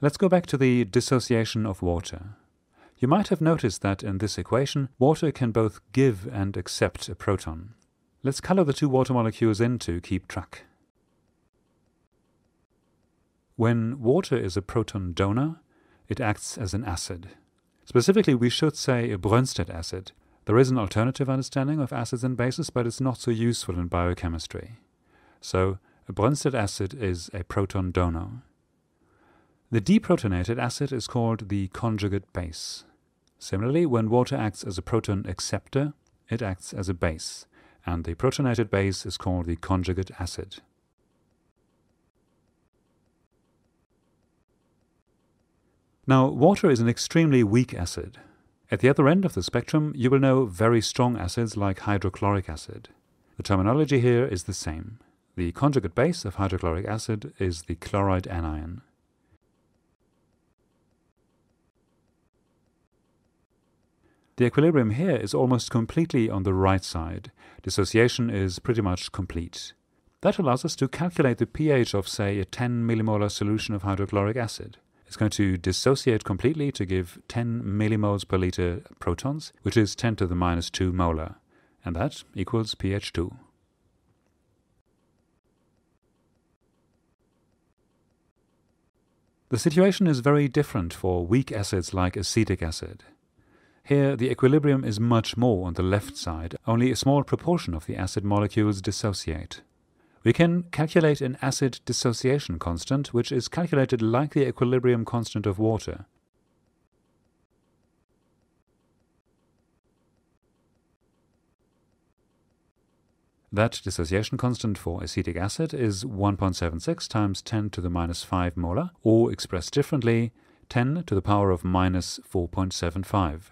Let's go back to the dissociation of water. You might have noticed that in this equation, water can both give and accept a proton. Let's color the two water molecules in to keep track. When water is a proton donor, it acts as an acid. Specifically, we should say a Brønsted acid. There is an alternative understanding of acids and bases, but it's not so useful in biochemistry. So, a Brønsted acid is a proton donor. The deprotonated acid is called the conjugate base. Similarly, when water acts as a proton acceptor, it acts as a base, and the protonated base is called the conjugate acid. Now, water is an extremely weak acid. At the other end of the spectrum, you will know very strong acids like hydrochloric acid. The terminology here is the same. The conjugate base of hydrochloric acid is the chloride anion. The equilibrium here is almost completely on the right side. Dissociation is pretty much complete. That allows us to calculate the pH of, say, a 10 millimolar solution of hydrochloric acid. It's going to dissociate completely to give 10 millimoles per liter protons, which is 10 to the minus 2 molar, and that equals pH 2. The situation is very different for weak acids like acetic acid. Here, the equilibrium is much more on the left side, only a small proportion of the acid molecules dissociate. We can calculate an acid dissociation constant, which is calculated like the equilibrium constant of water. That dissociation constant for acetic acid is 1.76 times 10 to the minus 5 molar, or expressed differently, 10 to the power of minus 4.75.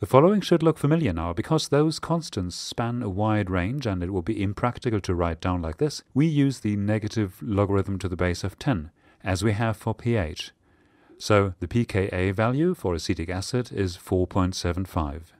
The following should look familiar now because those constants span a wide range and it will be impractical to write down like this. We use the negative logarithm to the base of 10, as we have for pH. So the pKa value for acetic acid is 4.75.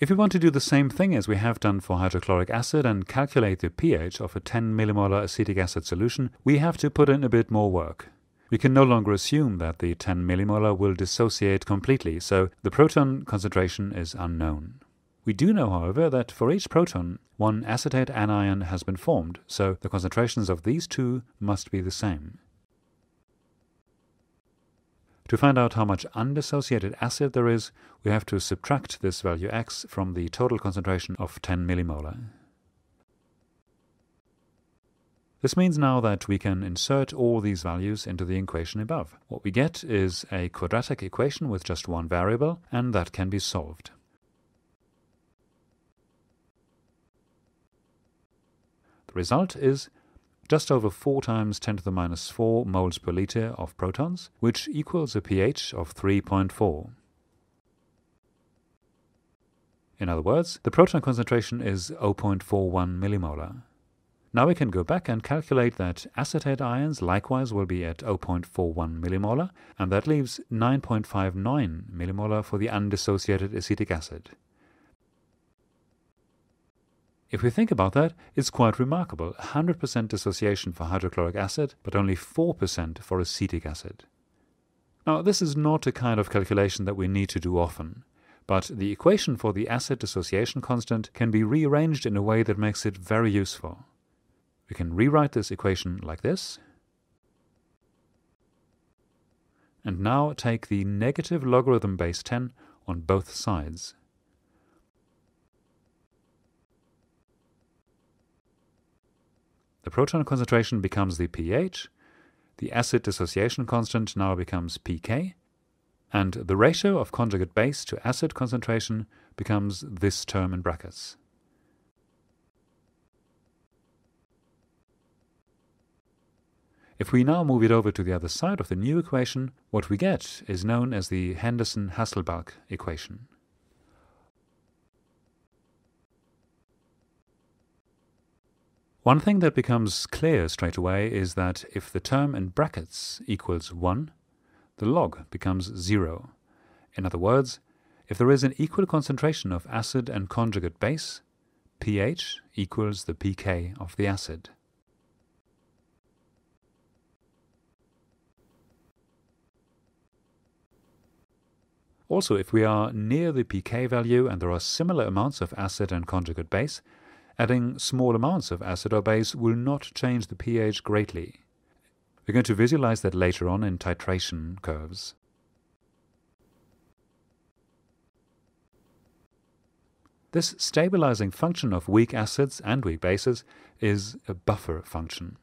If we want to do the same thing as we have done for hydrochloric acid and calculate the pH of a 10 millimolar acetic acid solution, we have to put in a bit more work. We can no longer assume that the 10 millimolar will dissociate completely, so the proton concentration is unknown. We do know, however, that for each proton, one acetate anion has been formed, so the concentrations of these two must be the same. To find out how much undissociated acid there is, we have to subtract this value x from the total concentration of 10 millimolar. This means now that we can insert all these values into the equation above. What we get is a quadratic equation with just one variable, and that can be solved. The result is just over 4 times 10 to the minus 4 moles per liter of protons, which equals a pH of 3.4. In other words, the proton concentration is 0.41 millimolar. Now we can go back and calculate that acetate ions likewise will be at 0.41 millimolar, and that leaves 9.59 millimolar for the undissociated acetic acid. If we think about that, it's quite remarkable. 100% dissociation for hydrochloric acid, but only 4% for acetic acid. Now, this is not a kind of calculation that we need to do often, but the equation for the acid dissociation constant can be rearranged in a way that makes it very useful. We can rewrite this equation like this. And now take the negative logarithm base 10 on both sides. The proton concentration becomes the pH, the acid dissociation constant now becomes pK, and the ratio of conjugate base to acid concentration becomes this term in brackets. If we now move it over to the other side of the new equation, what we get is known as the Henderson-Hasselbalch equation. One thing that becomes clear straight away is that if the term in brackets equals 1, the log becomes 0. In other words, If there is an equal concentration of acid and conjugate base, pH equals the pK of the acid. Also, if we are near the pK value and there are similar amounts of acid and conjugate base, adding small amounts of acid or base will not change the pH greatly. We're going to visualize that later on in titration curves. This stabilizing function of weak acids and weak bases is a buffer function.